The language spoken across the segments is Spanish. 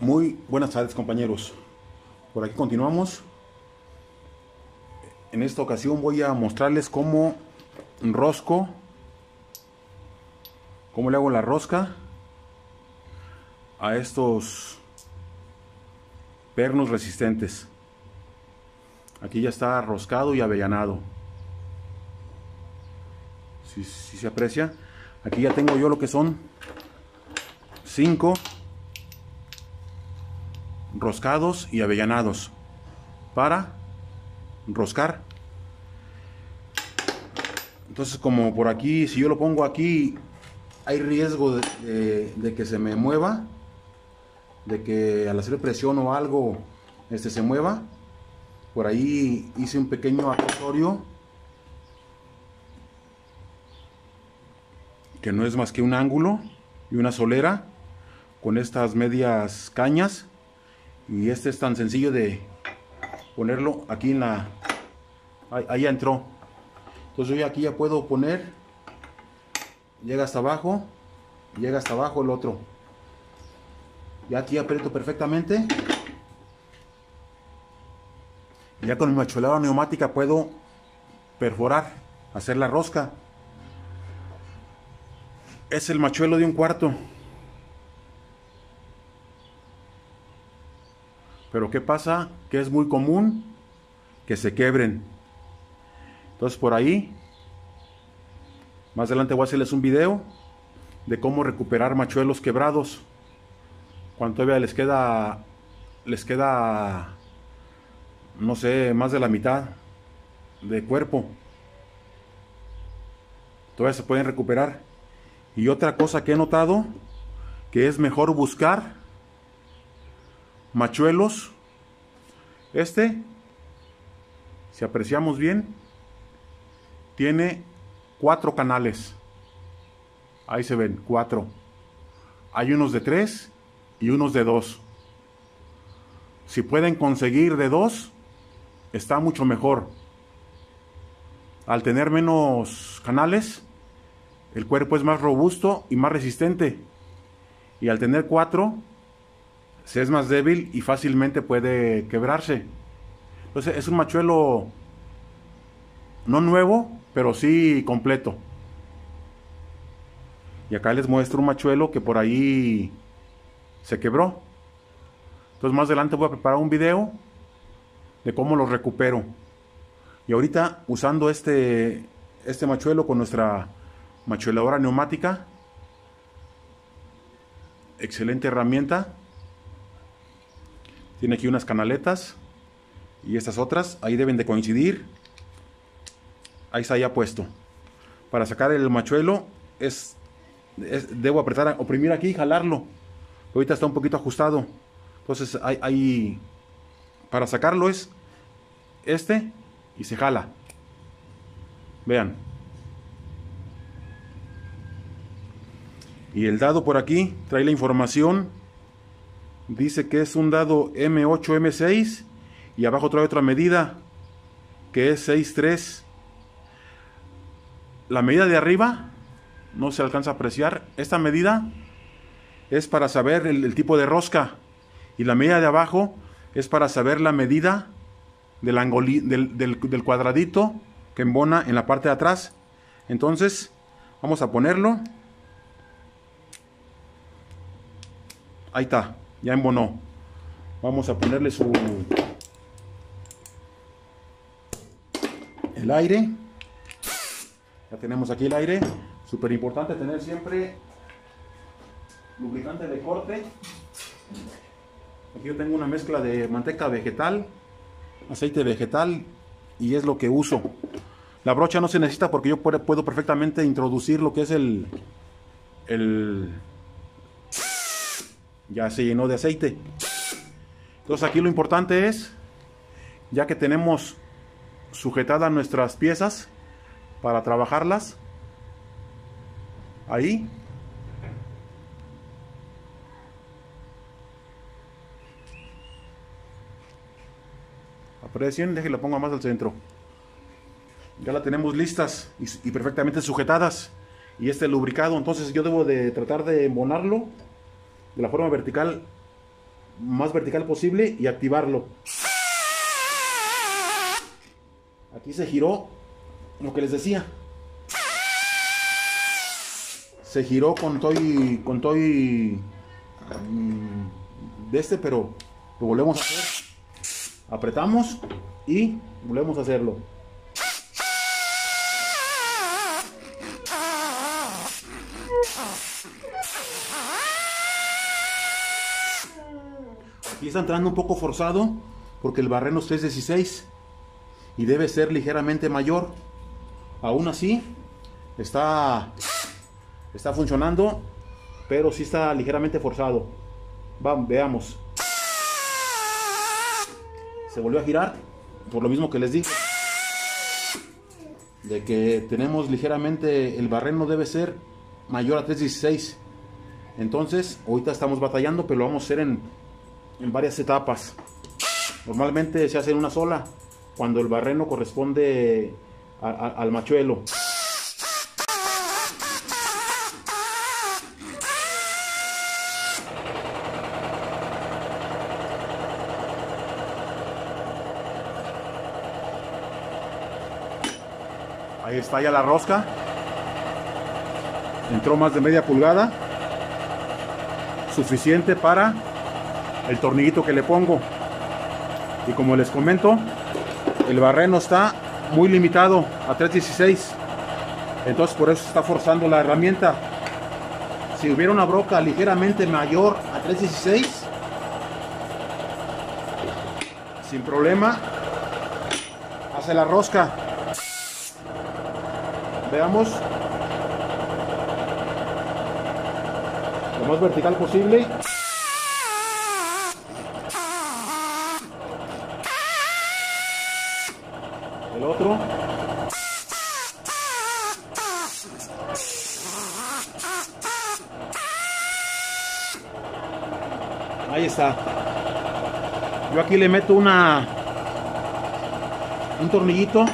Muy buenas tardes compañeros. Por aquí continuamos. En esta ocasión voy a mostrarles cómo rosco, cómo le hago la rosca a estos pernos resistentes. Aquí ya está roscado y avellanado. Si, si se aprecia. Aquí ya tengo yo lo que son 5 roscados y avellanados para roscar. Entonces como por aquí, si yo lo pongo aquí, hay riesgo de, que se me mueva, de que al hacer presión o algo este se mueva. Por ahí hice un pequeño accesorio que no es más que un ángulo y una solera con estas medias cañas y este es tan sencillo de ponerlo aquí en la ahí, ya entró. Entonces yo aquí ya puedo poner llega hasta abajo llega hasta abajo el otro. Ya aquí aprieto perfectamente. Ya con mi machueladora neumática puedo perforar hacer la rosca. Es el machuelo de un cuarto Pero ¿qué pasa? Que es muy común que se quebren. Entonces por ahí, más adelante voy a hacerles un video de cómo recuperar machuelos quebrados. Cuando todavía les queda, les queda, no sé, más de la mitad de cuerpo. Todavía se pueden recuperar. Y otra cosa que he notado, que es mejor buscar machuelos. Este, si apreciamos bien, tiene cuatro canales. Ahí se ven, cuatro. Hay unos de tres y unos de dos. Si pueden conseguir de dos, está mucho mejor. Al tener menos canales, el cuerpo es más robusto y más resistente. Y al tener cuatro, se es más débil y fácilmente puede quebrarse. Entonces es un machuelo no nuevo, pero sí completo. Y acá les muestro un machuelo que por ahí se quebró. Entonces más adelante voy a preparar un video de cómo lo recupero. Y ahorita usando este, este machuelo con nuestra machueladora neumática. Excelente herramienta tiene aquí unas canaletas y estas otras, ahí deben de coincidir. Ahí está ya puesto. Para sacar el machuelo es, debo apretar, oprimir aquí y jalarlo. Ahorita está un poquito ajustado. Entonces hay, para sacarlo es este y se jala. Vean. Y el dado por aquí trae la información dice que es un dado M8, M6 y abajo trae otra medida que es 6.3. La medida de arriba no se alcanza a apreciar. Esta medida es para saber el, tipo de rosca y la medida de abajo es para saber la medida del, del, del cuadradito que embona en la parte de atrás. Entonces, vamos a ponerlo. Ahí está ya embonó. Vamos a ponerle su el aire. Ya tenemos aquí el aire. Súper importante tener siempre lubricante de corte. Aquí yo tengo una mezcla de manteca vegetal, aceite vegetal y es lo que uso. La brocha no se necesita porque yo puedo perfectamente introducir lo que es el, el ya se llenó de aceite. Entonces aquí lo importante es, ya que tenemos sujetadas nuestras piezas para trabajarlas, ahí aprecien, déjenla pongo más al centro. Ya la tenemos listas y, perfectamente sujetadas. Y este lubricado, entonces yo debo de tratar de embonarlo de la forma vertical más vertical posible y activarlo. Aquí se giró lo que les decía. Se giró con toy con toy mm, de este, pero lo volvemos a hacer. Apretamos y volvemos a hacerlo. Está entrando un poco forzado porque el barreno es 316 y debe ser ligeramente mayor. Aún así, está, está funcionando, pero sí está ligeramente forzado. Vamos, veamos. Se volvió a girar, por lo mismo que les dije. De que tenemos ligeramente, el barreno debe ser mayor a 316. Entonces, ahorita estamos batallando, pero vamos a hacer en, en varias etapas. Normalmente se hace en una sola, cuando el barreno corresponde al machuelo. Ahí está ya la rosca. Entró más de media pulgada. Suficiente para el tornillito que le pongo. Y como les comento, el barreno está muy limitado a 316. Entonces por eso está forzando la herramienta. Si hubiera una broca ligeramente mayor a 316, sin problema, hace la rosca. Veamos. Lo más vertical posible. El otro. Ahí está. Yo aquí le meto una un tornillito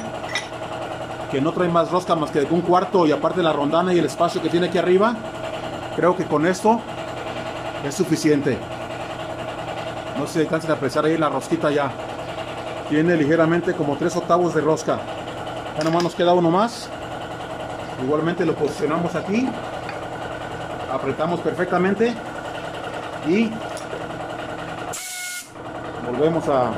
que no trae más rosca más que de un cuarto y aparte la rondana y el espacio que tiene aquí arriba. Creo que con esto es suficiente. No sé si alcancen a apreciar ahí la rosquita ya. Tiene ligeramente como 3 octavos de rosca. Ya nomás nos queda uno más. Igualmente lo posicionamos aquí. Apretamos perfectamente. Y volvemos a...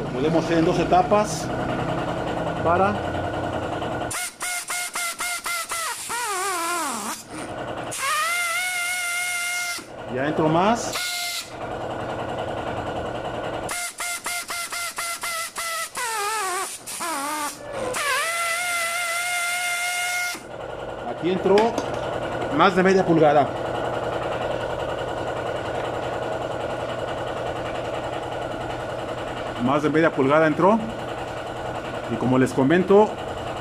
Lo podemos hacer en dos etapas para Ya entro más. Aquí entró más de media pulgada. Más de media pulgada entró. Y como les comento,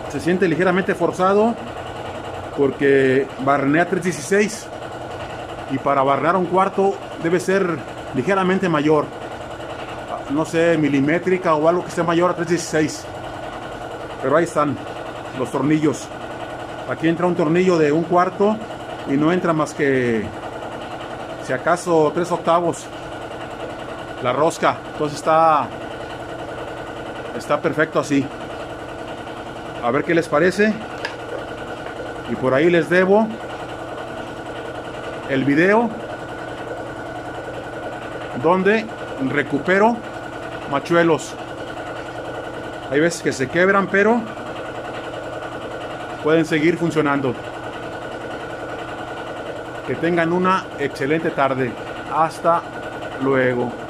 se siente ligeramente forzado porque barrenea 316 y para barrear un cuarto debe ser ligeramente mayor. No sé, milimétrica o algo que sea mayor a 316. Pero ahí están los tornillos. Aquí entra un tornillo de un cuarto y no entra más que si acaso tres octavos la rosca. Entonces está está perfecto así. A ver qué les parece. Y por ahí les debo el video donde recupero machuelos. Hay veces que se quebran, pero pueden seguir funcionando. Que tengan una excelente tarde. Hasta luego.